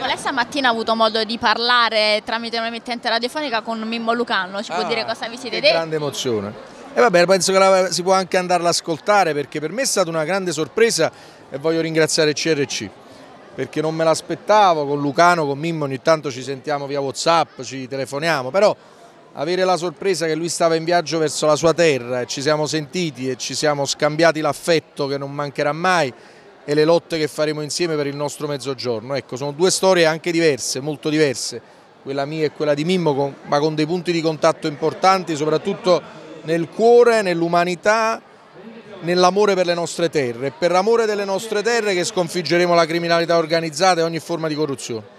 Diego, lei stamattina ha avuto modo di parlare tramite un'emittente radiofonica con Mimmo Lucano, ci può Ah, dire cosa vi siete detti? grande emozione. E vabbè, penso che la- si può anche andarla ad ascoltare perché per me è stata una grande sorpresa e voglio ringraziare CRC perché non me l'aspettavo con Lucano, con Mimmo, ogni tanto ci sentiamo via Whatsapp, ci telefoniamo, però avere la sorpresa che lui stava in viaggio verso la sua terra e ci siamo sentiti e ci siamo scambiati l'affetto che non mancherà mai e le lotte che faremo insieme per il nostro mezzogiorno. Ecco, sono due storie anche diverse, molto diverse, quella mia e quella di Mimmo, ma con dei punti di contatto importanti, soprattutto nel cuore, nell'umanità, nell'amore per le nostre terre. È per l'amore delle nostre terre che sconfiggeremo la criminalità organizzata e ogni forma di corruzione.